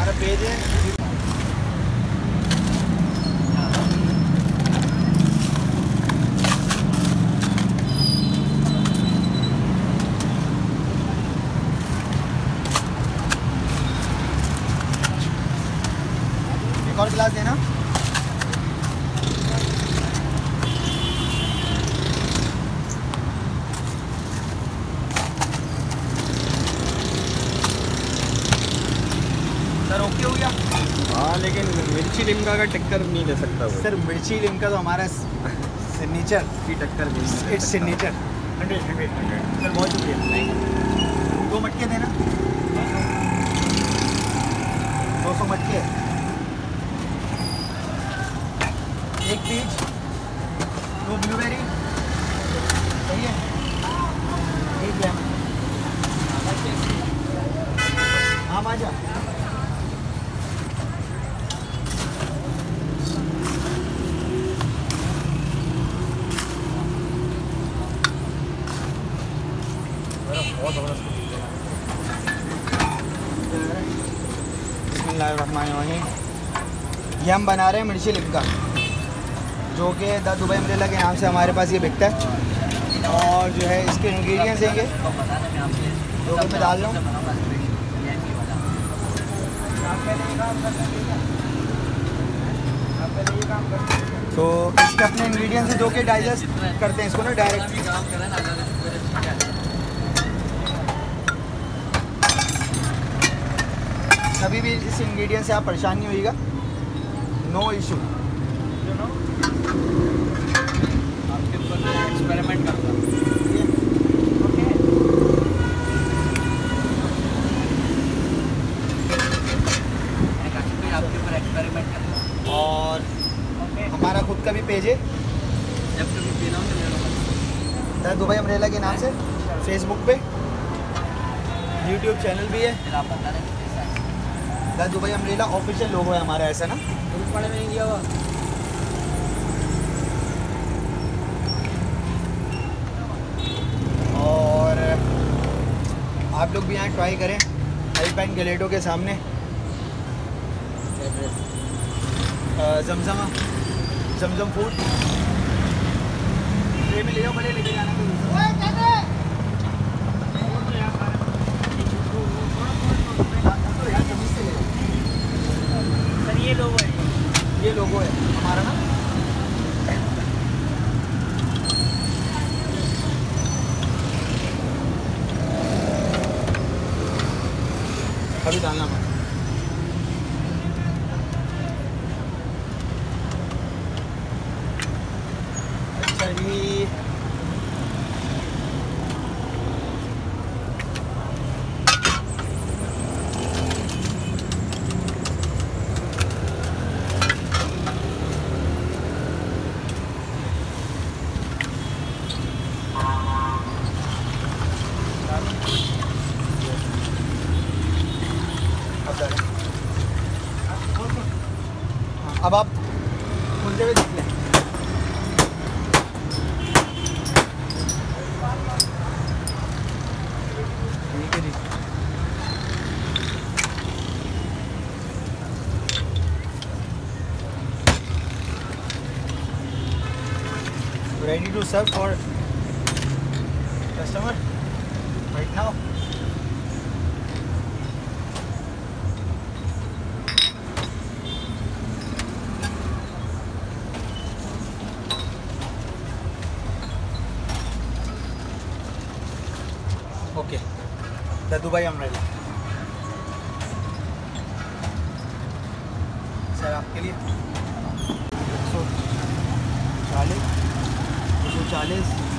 हमारा पेज और गिलास देना। ओके हो लेकिन मिर्ची लिमका का टक्कर नहीं ले सकता वो। सर मिर्ची लिमका तो हमारा सिग्नेचर की टक्कर नहीं its. Signature hundred hundred sir बहुत शुक्रिया। दो मटके देना। दो सौ मटके। एक पीच दो ब्लूबेरी सही है एक लेमन हाँ माजा बिस्मिल्लाहिर्रहमानिर्रहीम ये हम बना रहे हैं मिर्ची लिमका जो कि द दुबई अम्ब्रेला के नाम से हमारे पास ये बिकता है। और जो है इसके इंग्रेडिएंट्स हैं ये, जो कि मैं डाल रहा हूँ। तो इसके अपने इंग्रेडिएंट्स जो कि डाइजेस्ट करते हैं इसको ना डायरेक्ट कभी भी इस इंग्रेडिएंट से आप परेशान नहीं होइएगा। नो इशू आपके ऊपर एक्सपेरिमेंट करता आपके ऊपर एक्सपेरिमेंट करता और हमारा खुद का भी पेज है। जब कभी पीना हो तो दुबई अमरेला के नाम से। फेसबुक पे। यूट्यूब चैनल भी है। आप बता रहे हैं the Dubai umbrella official logo है हमारा, ऐसा ना? पड़े में हुआ और, आप लोग भी यहाँ ट्राई करें एल्पाइन गलेटो के सामने। जमजमा, जमजम फ़ूड ट्रे में ले जाओ बड़े लेके जाना। Tabii de anlam. अब आप खुलते हुए देख लें है ready to serve for customer right now okay. Dubai ready sir आपके लिए? एक सौ चालीस एक सौ चालीस।